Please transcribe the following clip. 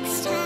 Next time.